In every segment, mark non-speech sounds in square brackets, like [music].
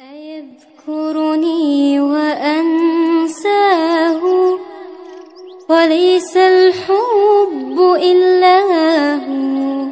أيذكرني وأنساه وليس الحب إلا هو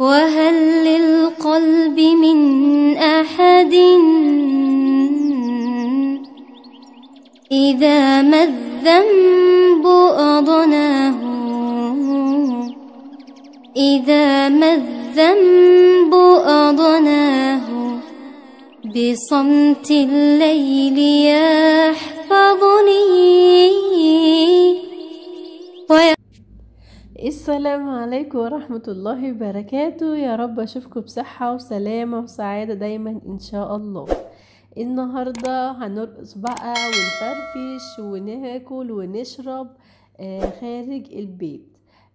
وهل للقلب من أحد؟ إذا ما الذنب أضناه إذا ما الذنب أضناه بصمت الليل يحفظني. السلام عليكم ورحمة الله وبركاته. يا رب أشوفكم بصحة وسلامة وسعادة دايما إن شاء الله. النهاردة هنرقص بقى ونفرفش وناكل ونشرب آه، خارج البيت.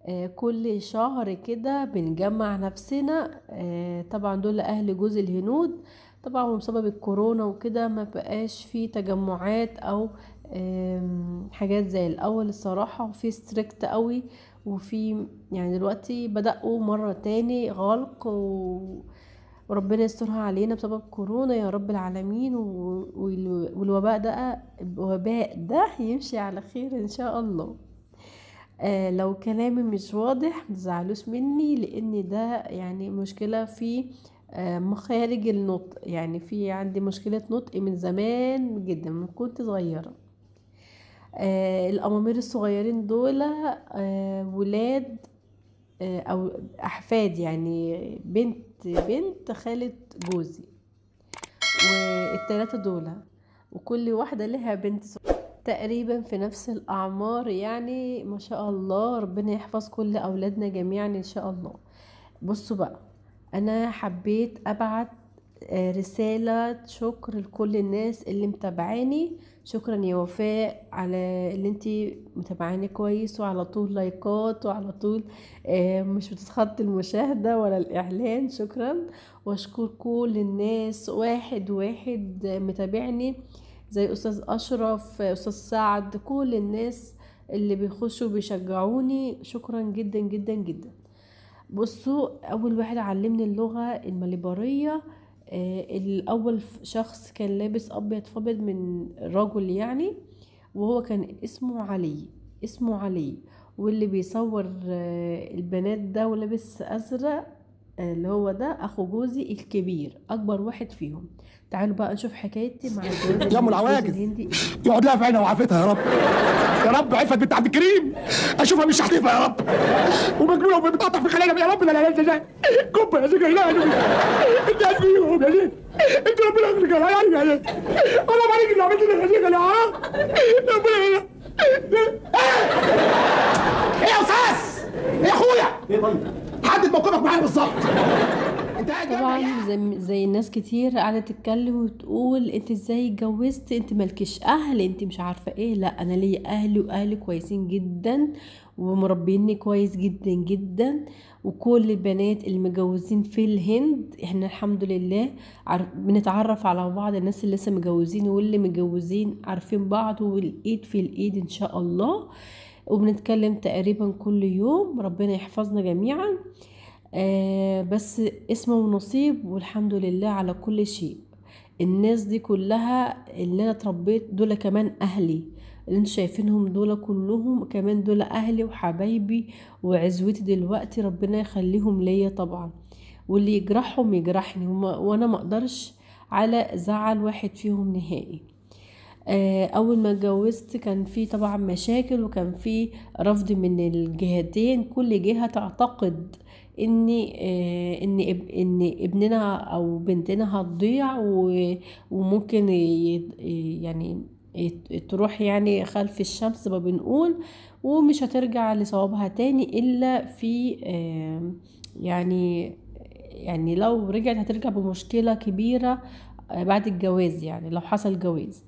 آه، كل شهر كده بنجمع نفسنا. آه، طبعا دول أهل جوز الهنود. طبعا بسبب الكورونا وكده ما بقاش في تجمعات آم، حاجات زي الأول الصراحة وفي ستريكت قوي وفي يعني دلوقتي بدأوا مرة تاني غلق و... وربنا يسترها علينا بسبب كورونا يا رب العالمين و... وال- والوباء ده الوباء ده يمشي على خير إن شاء الله. آه لو كلامي مش واضح متزعلوش مني لأن ده يعني مشكلة في مخارج النطق. يعني في عندي مشكلة نطق من زمان جدا من كنت صغيرة. آه الأمامير الصغيرين دول آه ولاد آه أو أحفاد يعني بنت بنت خالة جوزي. والتلاتة دول وكل واحدة لها بنت. تقريبا في نفس الأعمار يعني ما شاء الله ربنا يحفظ كل أولادنا جميعا إن شاء الله. بصوا بقى أنا حبيت أبعت آه، رسالة شكر لكل الناس اللي متابعاني. شكرا يا وفاء على اللي انتي متابعاني كويس وعلى طول لايكات وعلى طول آه، مش بتتخطي المشاهدة ولا الإعلان. شكرا. وأشكر كل الناس. واحد واحد متابعني زي أستاذ أشرف أستاذ سعد كل الناس اللي بيخشوا بيشجعوني. شكرا جدا جدا جدا. بصوا أول واحد علمني اللغة الماليبارية آه، الأول شخص كان لابس أبيض فابيض من رجل يعني وهو كان اسمه علي اسمه علي واللي بيصور آه، البنات ده ولابس أزرق اللي هو ده أخو جوزي الكبير أكبر واحد فيهم. تعالوا بقى نشوف حكايتي مع [laughs] الجواز يا الجوز العواجز. يقعد لها في عينها وعافتها يا رب. يا رب عفت بنت عبد الكريم. أشوفها مش هحتفها يا رب. ومجنونة وبتقطع في خلايا يا رب. لا لا لا لا كبه يا زكي لا انت قلبيهم يا زين انت ربنا يخليك يا عيال يا زين أنا عليك اللي عملت خليك يا عرب ربنا لا إيه؟ يا أستاذ؟ إيه يا أخويا. إيه طيب؟ حدد موقفك معايا بالظبط. طبعا زي, زي الناس كتير قاعدة تتكلم وتقول انت إزاي اتجوزت؟ انت مالكيش أهل انت مش عارفة إيه. لا أنا ليا أهلي واهلي كويسين جدا ومربيني كويس جدا جدا وكل البنات اللي متجوزين في الهند إحنا الحمد لله بنتعرف على بعض. الناس اللي لسه متجوزين واللي متجوزين عارفين بعض والإيد في الإيد إن شاء الله. وبنتكلم تقريبا كل يوم ربنا يحفظنا جميعا. آه بس اسم ونصيب والحمد لله على كل شيء. الناس دي كلها اللي أنا اتربيت دول كمان أهلي اللي أنتوا شايفينهم دول كلهم كمان دول أهلي وحبايبي وعزوتي دلوقتي ربنا يخليهم ليا طبعا. واللي يجرحهم يجرحني وأنا ما أقدرش على زعل واحد فيهم نهائي. أول ما اتجوزت كان في طبعا مشاكل وكان في رفض من الجهتين. كل جهة تعتقد ان آه، إن إب- إن ابننا أو بنتنا هتضيع وممكن يعني تروح يعني خلف الشمس ما بنقول ومش هترجع لصوابها تاني إلا في آه، يعني يعني لو رجعت هترجع بمشكلة كبيرة آه، بعد الجواز يعني لو حصل جواز.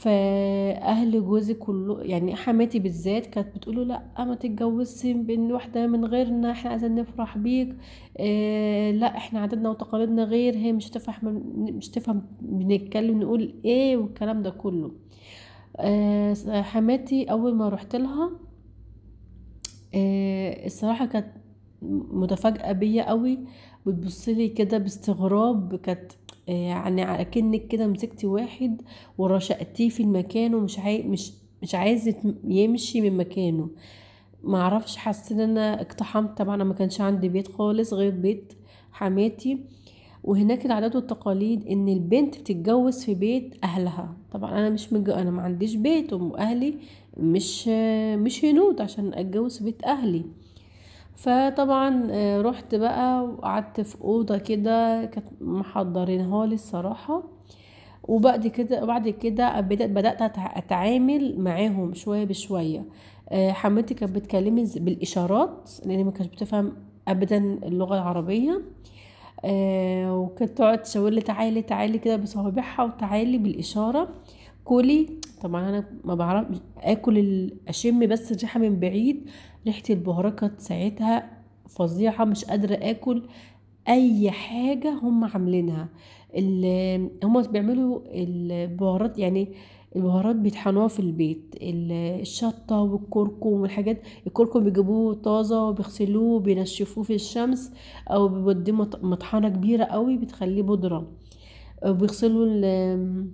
فاهل جوزي كله يعني حماتي بالذات كانت بتقوله لأ ما تتجوزش بين واحدة من غيرنا إحنا عايزين نفرح بيك آه لأ إحنا عاداتنا وتقاليدنا غير هي مش هتفهم مش تفهم بنتكلم نقول إيه والكلام ده كله. آه حماتي أول ما رحت لها آه الصراحة كانت متفاجئة بيا قوي بتبصلي كده باستغراب كانت يعني اكنك كده مسكتي واحد ورشقتيه في المكان ومش عاي... مش مش عايز يمشي من مكانه. ما أعرفش حسيت إن أنا اقتحمت. طبعا ما كانش عندي بيت خالص غير بيت حماتي. وهناك العادات والتقاليد إن البنت بتتجوز في بيت أهلها. طبعا أنا مش مج... أنا ما عنديش بيت وأهلي مش مش هنود عشان أتجوز في بيت أهلي. فطبعا آه، رحت بقى وقعدت في أوضة كده كانت محضرينها لي الصراحة. وبعد كده بعد كده بدأت أتع- أتعامل معاهم شوية بشوية. آه، حماتي كانت بتكلمني بالإشارات لأن ما كانتش بتفهم أبدا اللغة العربية. آه، وكانت تقعد تشاور لي تعالي تعالي كده بصوابعها وتعالي بالإشارة. كلي طبعا أنا ما بعرف آكل ال- أشم بس الريحة من بعيد. ريحة البهارات كانت ساعتها فظيعة مش قادرة آكل أي حاجة هم عاملينها. هما بيعملوا البهارات يعني البهارات بيطحنوها في البيت. ال- الشطة والكركم والحاجات الكركم بيجيبوه طازة وبيغسلوه وبينشفوه في الشمس أو بيوديه مط- مطحنة كبيرة قوي بتخليه بودرة. وبيغسلوا ال-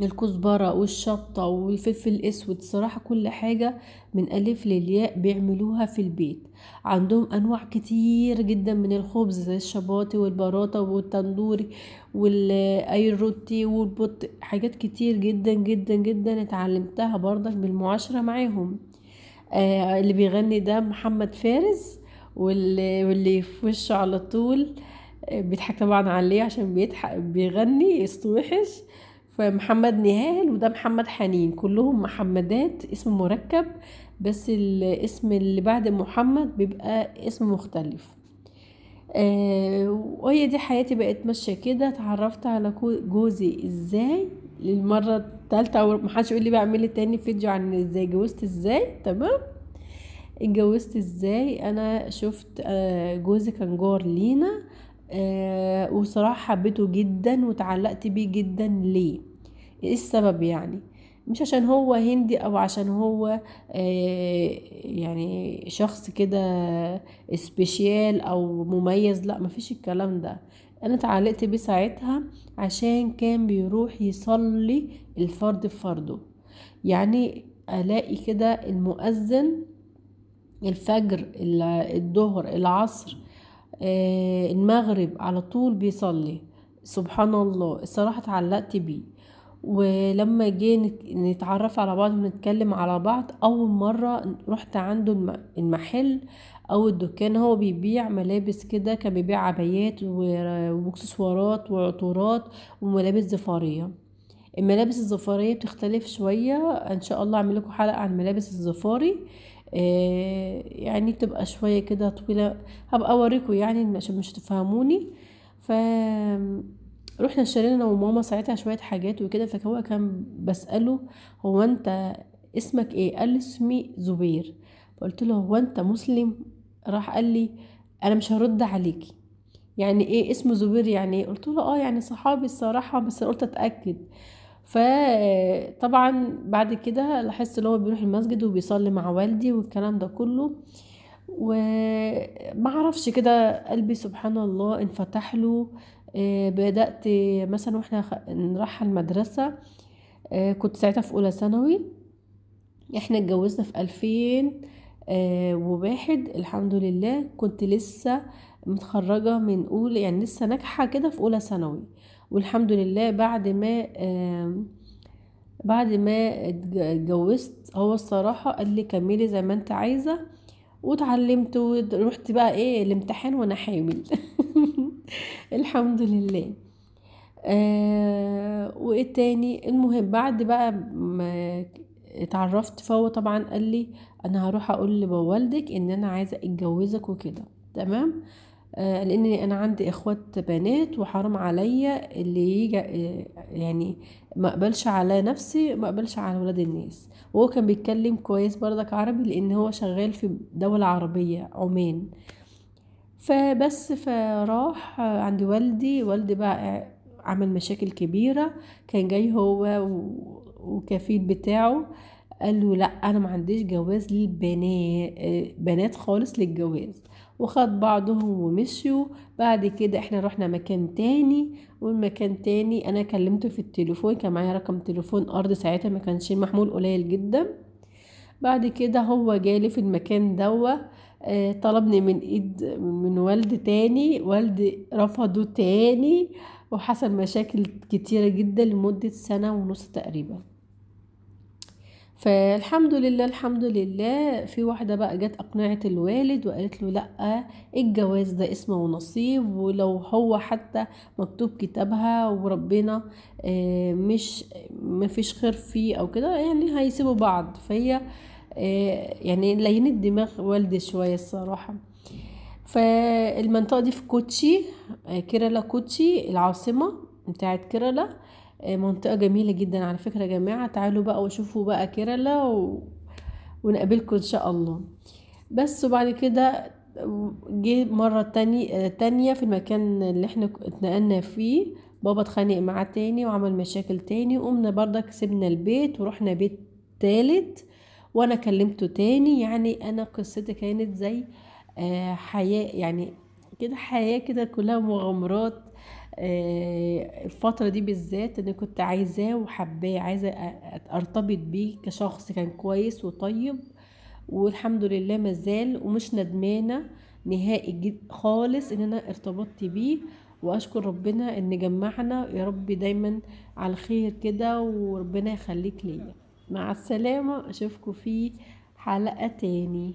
الكزبرة والشطة والفلفل الأسود. صراحة كل حاجة من ألف للياء بيعملوها في البيت. عندهم أنواع كتير جدا من الخبز زي الشباطي والبراطة والتندوري والاي الروتي والبط. حاجات كتير جدا جدا جدا اتعلمتها برضك بالمعاشرة معاهم. آه اللي بيغني ده محمد فارس واللي, في وشه على طول. آه، بيضحك طبعا عليه عشان بيضحك بيغني اسمه وحش فمحمد نهال وده محمد حنين. كلهم محمدات اسم مركب بس الاسم اللي بعد محمد بيبقى اسم مختلف. آه وهي دي حياتي بقت ماشية كده. اتعرفت على جوزي إزاي؟ للمرة التالتة أو محدش يقول لي بعمل تاني فيديو عن إزاي. جوزت إزاي؟ تمام. اتجوزت إزاي؟ أنا شفت آه، جوزي كان جار لينا. آه، وصراحة حبيته جدا وتعلقت بيه جدا ليه؟ إيه السبب يعني؟ مش عشان هو هندي أو عشان هو آه، يعني شخص كده سبيشيال أو مميز لأ مفيش الكلام ده. أنا اتعلقت بيه ساعتها عشان كان بيروح يصلي الفرد بفرده يعني ألاقي كده المؤذن الفجر ال- الظهر العصر المغرب على طول بيصلي. سبحان الله الصراحة اتعلقت بيه. ولما جه نت- نتعرف على بعض ونتكلم على بعض أول مرة رحت عنده الم- المحل أو الدكان هو بيبيع ملابس كده كان بيبيع عبايات وإكسسوارات وعطورات وملابس زفارية. الملابس الزفارية بتختلف شوية. إن شاء الله أعمل لكم حلقة عن ملابس الزفاري. آه، يعني بتبقى شوية كده طويلة. هبقى أوريكم يعني عشان مش تفهموني. ف رحنا اشترينا أنا وماما ساعتها شوية حاجات وكده فهو كان بسأله هو أنت اسمك إيه؟ قال لي اسمي زبير. فقلت له هو أنت مسلم؟ راح قال لي أنا مش هرد عليكي يعني إيه اسمه زبير يعني إيه؟ قلت له آه يعني صحابي الصراحة بس قلت أتأكد. فطبعا بعد كده لاحظت ان هو بيروح المسجد وبيصلي مع والدي والكلام ده كله. وما أعرفش كده قلبي سبحان الله انفتح له. آه، بدأت مثلا وإحنا رايحة المدرسة. آه، كنت ساعتها في أولى ثانوي. إحنا اتجوزنا في ألفين آه، وواحد الحمد لله. كنت لسه متخرجة من أولى يعني لسه ناجحة كده في أولى ثانوي. والحمد لله بعد ما بعد ما اتج- اتجوزت هو الصراحة قال لي كملي زي ما انت عايزة واتعلمت ورحت بقى إيه الامتحان وأنا حامل. [laughs] الحمد لله. آه وايه تاني؟ المهم بعد بقى ما اتعرفت فهو طبعا قال لي أنا هروح أقول لوالدك إن أنا عايزة أتجوزك وكده. تمام؟ لاني أنا عندي إخوات بنات وحرام عليا اللي يجي آه، يعني ما أقبلش على نفسي ما أقبلش على ولاد الناس. وهو كان بيتكلم كويس برضك عربي لأن هو شغال في دولة عربية عمان. فبس فراح عند والدي. والدي بقى عمل مشاكل كبيرة. كان جاي هو وكفيل بتاعه. قال له لأ أنا ما عنديش جواز للبنات بنات خالص للجواز. وخد بعضهم ومشيوا. بعد كده إحنا رحنا مكان تاني والمكان تاني أنا كلمته في التليفون كان معايا رقم تليفون أرض ساعتها ما كانش محمول قليل جدا. بعد كده هو جالي في المكان دوا آه، طلبني من إيد من والد تاني والد رفضه تاني وحصل مشاكل كتيرة جدا لمدة سنة ونص تقريبا. فالحمد لله الحمد لله. في واحدة بقى جت أقنعت الوالد وقالت له لأ الجواز ده اسمه ونصيب ولو هو حتى مكتوب كتابها وربنا آه، مش مفيش خير فيه أو كده يعني هيسيبوا بعض. فهي آه، يعني لينت دماغ والدي شوية الصراحة. فالمنطقة دي في كوتشي آه، كيرالا كوتشي العاصمة بتاعت كيرالا منطقة جميلة جدا على فكرة يا جماعة تعالوا بقى وشوفوا بقى كيرالا و... ونقابلكم إن شاء الله. بس وبعد كده جه مرة تاني آه، تانية في المكان اللي إحنا اتنقلنا فيه. بابا اتخانق معاه تاني وعمل مشاكل تاني. وقمنا برضك سيبنا البيت ورحنا بيت تالت وأنا كلمته تاني. يعني أنا قصتي كانت زي آه، حياة يعني كده حياة كده كلها مغامرات آه، الفترة دي بالذات أنا كنت عايزاه وحباه عايزة أ- أرتبط بيه كشخص كان كويس وطيب والحمد لله مازال ومش ندمانة نهائي خالص إن أنا ارتبطت بيه وأشكر ربنا إن جمعنا. يا رب دايما على خير كده وربنا يخليك ليا. مع السلامة اشوفكم في حلقة تاني.